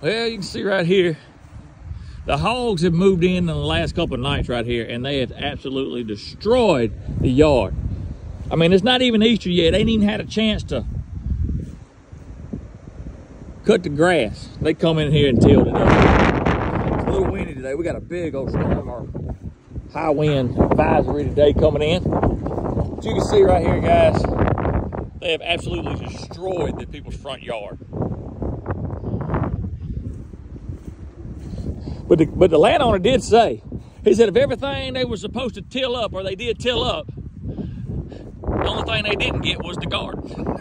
Well, you can see right here, the hogs have moved in in the last couple of nights right here, and they have absolutely destroyed the yard. I mean, it's not even Easter yet. They ain't even had a chance to cut the grass. They come in here and tilled it up. It's a little windy today. We got a big old storm or high wind advisory today coming in. But you can see right here, guys, they have absolutely destroyed the people's front yard. But the, but the landowner did say, he said if everything they were supposed to till up or they did till up, the only thing they didn't get was the garden.